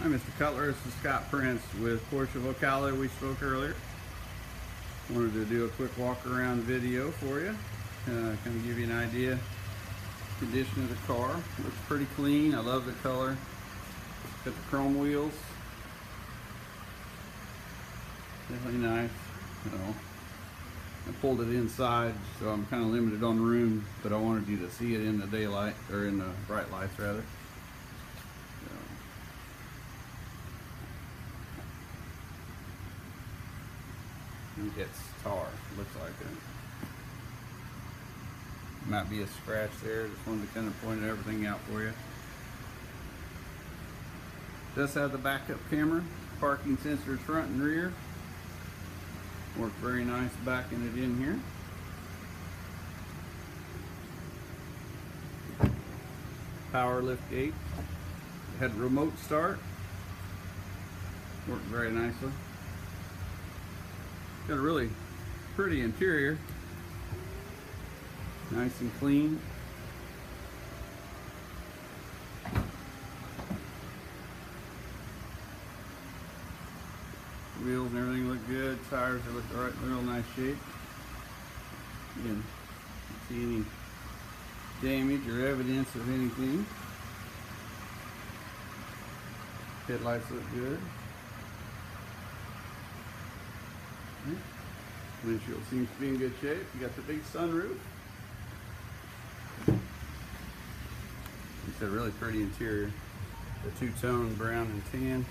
Hi, Mr. Cutler. This is Scott Prince with Porsche of Ocala. We spoke earlier. Wanted to do a quick walk around video for you. Uh, kind of give you an idea condition of the car. Looks pretty clean. I love the color. Got the chrome wheels. Definitely nice. You know, I pulled it inside, so I'm kind of limited on room, but I wanted you to see it in the daylight or in the bright lights rather. Think it's tar, looks like it. Might be a scratch there, just wanted to kind of point everything out for you. Does have the backup camera, parking sensors front and rear. Worked very nice backing it in here. Power lift gate. Had remote start. Worked very nicely. Got a really pretty interior. Nice and clean. Wheels and everything look good. Tires are look right, real nice shape. Again, don't see any damage or evidence of anything. Headlights look good. Windshield seems to be in good shape. You got the big sunroof. It's a really pretty interior. The two-tone brown and tan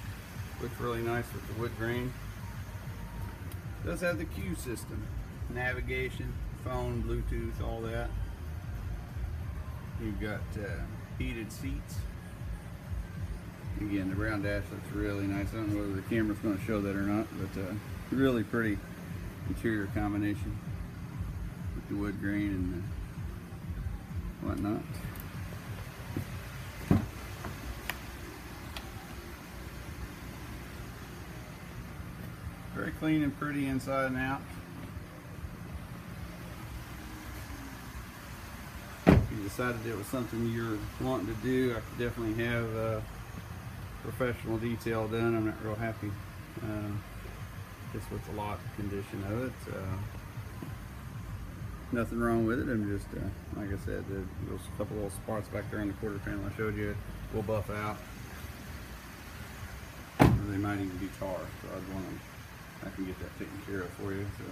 looks really nice with the wood grain. Does have the CUE system, navigation, phone, Bluetooth, all that. You've got uh, heated seats. Again, the brown dash looks really nice. I don't know whether the camera's going to show that or not, but uh, really pretty interior combination with the wood grain and whatnot. Very clean and pretty inside and out. If you decided it was something you're wanting to do, I could definitely have a professional detail done. I'm not real happy uh, just with the lot condition of it. Uh, nothing wrong with it. I'm just, uh, like I said, the, those couple little spots back there on the quarter panel I showed you will buff out. Or they might even be tar, so I'd want to I can get that taken care of for you. So.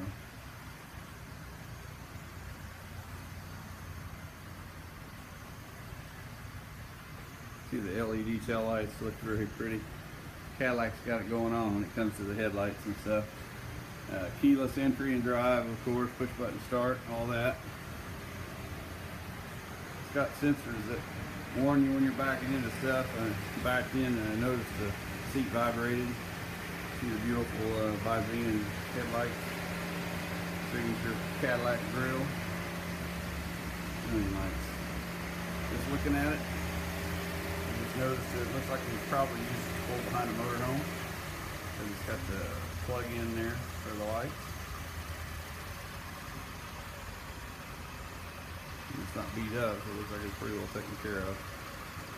See the LED tail lights look very pretty. Cadillac's got it going on when it comes to the headlights and stuff. Uh, keyless entry and drive, of course, push button start, all that. It's got sensors that warn you when you're backing into stuff. Uh, backed in and I noticed the seat vibrated. See the beautiful uh, Visine headlights, signature Cadillac grill. Really nice. Just looking at it, I just noticed that it looks like we probably used to pull behind a motorhome. Because it's got the plug in there for the lights. It's not beat up, so it looks like it's pretty well taken care of.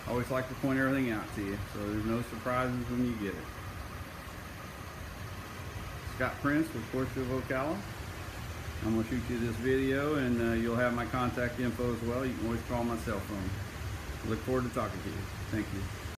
I always like to point everything out to you, so there's no surprises when you get it. Scott Prince with Porsche of Ocala. I'm going to shoot you this video and uh, you'll have my contact info as well. You can always call my cell phone. Look forward to talking to you. Thank you.